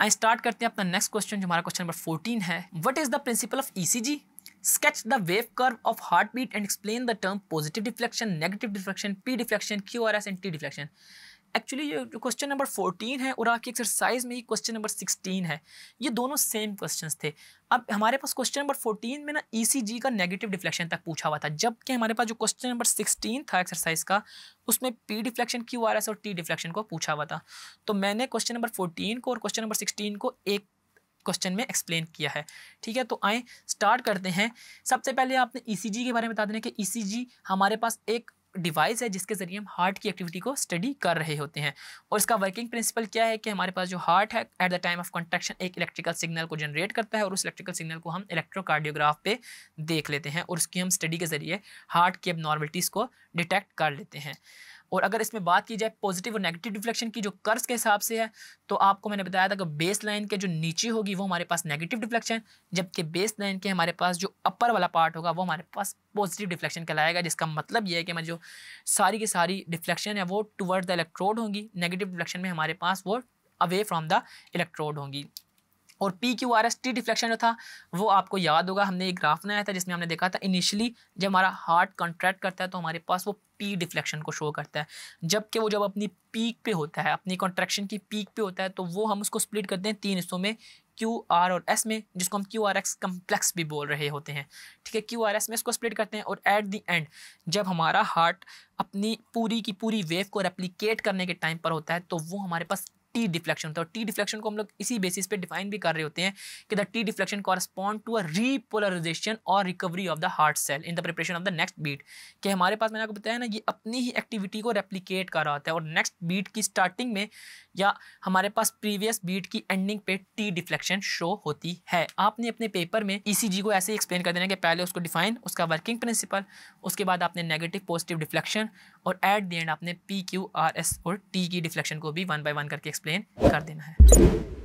I start करते हैं अपना नेक्स्ट क्वेश्चन जो हमारा क्वेश्चन नंबर 14 है. What is the principle of E C G sketch the wave curve of heart beat and explain the term positive deflection negative deflection P deflection Q R S and T deflection actually ये जो question number fourteen है और आपकी exercise में ही question number sixteen है। ये दोनों same questions थे। अब हमारे पास क्वेश्चन नंबर फोर्टीन में ना ईसीजी का नेगेटिव डिफ्लेक्शन तक पूछा हुआ था। जबकि हमारे पास जो क्वेश्चन नंबर सिक्सटीन था एक्सरसाइज का, उसमें P deflection Q R S और टी डिफ्लेक्शन को पूछा हुआ था। तो मैंने क्वेश्चन नंबर फोर्टीन को और क्वेश्चन नंबर सिक्सटीन को एक क्वेश्चन में एक्सप्लेन किया है। ठीक है? तो आए स्टार्ट करते हैं। सबसे पहले आपने ईसीजी के बारे में बता देना कि ईसीजी हमारे पास एक डिवाइस है, जिसके ज़रिए हम हार्ट की एक्टिविटी को स्टडी कर रहे होते हैं। और इसका वर्किंग प्रिंसिपल क्या है कि हमारे पास जो हार्ट है at the time of contraction एक इलेक्ट्रिकल सिग्नल को जनरेट करता है और उस इलेक्ट्रिकल सिग्नल को हम इलेक्ट्रोकार्डियोग्राफ पे देख लेते हैं और उसकी हम स्टडी के ज़रिए हार्ट की अब को डिटेक्ट कर लेते हैं। और अगर इसमें बात की जाए पॉजिटिव और नेगेटिव डिफ्लेक्शन की जो कर्स के हिसाब से है तो आपको मैंने बताया था कि बेस लाइन के जो नीचे होगी, वो हमारे पास नेगेटिव डिफ्लेक्शन जबकि बेस लाइन के हमारे पास जो अपर वाला पार्ट होगा, वो हमारे पास पॉजिटिव डिफ्लेक्शन कहलाएगा, जिसका मतलब ये है कि मैं जो सारी की सारी डिफ्लेक्शन है, वो टुवर्ड द इलेक्ट्रोड होंगी। नेगेटिव डिफ्लेक्शन में हमारे पास वो अवे फ्रॉम द इलेक्ट्रोड होंगी। और P Q R S T deflection जो था, वो आपको याद होगा, हमने एक ग्राफ बनाया था, जिसमें हमने देखा था इनिशियली जब हमारा हार्ट कॉन्ट्रैक्ट करता है तो हमारे पास वो पी डिफ्लेक्शन को शो करता है। जबकि वो जब अपनी पीक पे होता है, अपनी कॉन्ट्रैक्शन की पीक पे होता है तो वो हम उसको स्प्लिट करते हैं तीन हिस्सों में क्यू आर और एस में, जिसको हम क्यू आर एक्स कम्प्लेक्स भी बोल रहे होते हैं। ठीक है क्यू आर एस में इसको स्प्लिट करते हैं और एट दी एंड जब हमारा हार्ट अपनी पूरी की पूरी वेव को रेप्लीकेट करने के टाइम पर होता है तो वो हमारे पास टी डिफ्लेक्शन होता है टी डिफ्लेक्शन को हम लोग इसी बेसिस पे डिफाइन भी कर रहे होते हैं कि the T deflection correspond to a repolarisation और recovery of the heart cell in the preparation of the next beat कि हमारे पास मैंने आपको बताया ना, ये अपनी ही एक्टिविटी को रेप्लीकेट कर रहा होता है और नेक्स्ट बीट की स्टार्टिंग में या हमारे पास प्रीवियस बीट की एंडिंग पे टी डिफ्लेक्शन शो होती है। आपने अपने पेपर में ईसीजी e को ऐसे एक्सप्लेन कर देना कि पहले उसको डिफाइन उसका वर्किंग प्रिंसिपल उसके बाद आपने नेगेटिव पॉजिटिव डिफ्लेक्शन और एट दी एंड आपने पी क्यू आर एस और टी की डिफ्लेक्शन को भी वन बाई वन करके एक्सप्लेन कर देना है।